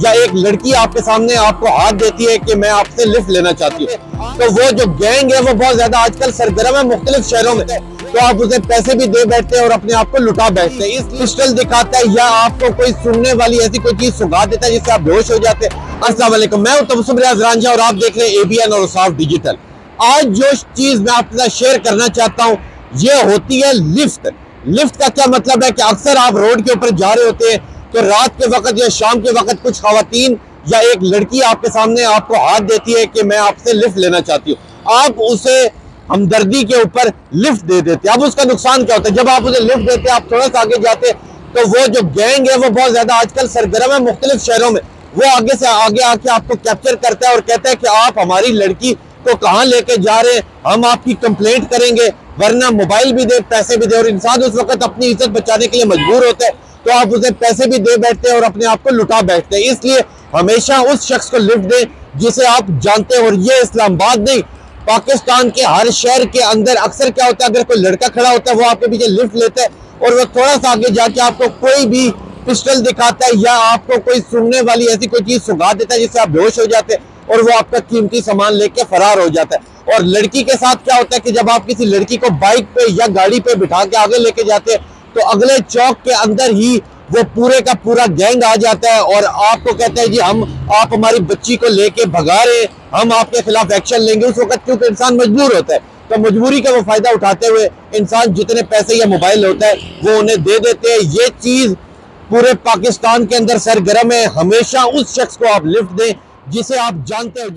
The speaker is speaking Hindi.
या एक लड़की आपके सामने आपको हाथ देती है कि मैं आपसे लिफ्ट लेना चाहती हूँ। तो वो जो गैंग है, वो बहुत ज़्यादा आजकल सरगर्म है मुख्तलिफ़ शहरों में। तो आप उसे पैसे भी दे बैठते हैं और अपने आप को लुटा बैठते हैं। इस पिस्टल दिखाता है या आपको कोई सुनने वाली ऐसी कोई चीज़ सुखा देता है जिससे आप बेहोश हो जाते हैं। वालेकुम, मैं तबसुम रियाज रांझा और आप देख रहे हैं एबीएन और साफ़ डिजिटल। आज जो चीज़ मैं आपके साथ शेयर करना चाहता हूँ, ये होती है लिफ्ट। लिफ्ट का क्या मतलब है कि अक्सर आप रोड के ऊपर जा रहे होते हैं तो रात के वक्त या शाम के वक्त कुछ खातन या एक लड़की आपके सामने आपको हाथ देती है कि मैं आपसे लिफ्ट लेना चाहती हूँ। आप उसे हमदर्दी के ऊपर लिफ्ट दे देते अब उसका नुकसान क्या होता है? जब आप उसे लिफ्ट देते आप थोड़ा सा आगे जाते तो वो जो गैंग है, वो बहुत ज़्यादा आजकल सरगर्म है मुख्तलिफ़ शहरों में। वो आगे से आगे आके आपको कैप्चर करता है और कहता है कि आप हमारी लड़की को कहाँ लेके जा रहे हैं? हम आपकी कंप्लेंट करेंगे। वरना मोबाइल भी दे, पैसे भी दे, और इंसान उस वक्त अपनी इज़्ज़त बचाने के लिए मजबूर होता है तो आप उसे पैसे भी दे बैठते हैं और अपने आप को लुटा बैठते हैं। इसलिए हमेशा उस शख्स को लिफ्ट दें, जिसे आप जानते हैं, और ये इस्लामाबाद नहीं, पाकिस्तान के हर शहर के अंदर अक्सर क्या होता है, अगर कोई लड़का खड़ा होता है, वो आपके पीछे लिफ्ट लेता है, और वो थोड़ा सा आगे जाके आपको कोई भी पिस्टल दिखाता है, या आपको कोई सुनने वाली ऐसी कोई चीज़ सुखा देता है, जिससे आप बेहोश हो जाते हैं, और वो आपका कीमती सामान लेके फरार हो जाता है। और लड़की के साथ क्या होता है कि जब आप किसी लड़की को बाइक पे या गाड़ी पे बिठा के आगे लेके जाते हैं तो अगले चौक के अंदर ही वो पूरे का पूरा गैंग आ जाता है और आपको कहते हैं जी हम, आप हमारी बच्ची को लेके भगा रहे हम आपके खिलाफ एक्शन लेंगे। उस वक्त क्योंकि इंसान मजबूर होता है तो मजबूरी का वो फ़ायदा उठाते हुए इंसान जितने पैसे या मोबाइल होता है, वो उन्हें दे देते हैं। ये चीज़ पूरे पाकिस्तान के अंदर सरगर्म है। हमेशा उस शख्स को आप लिफ्ट दें, जिसे आप जानते हो।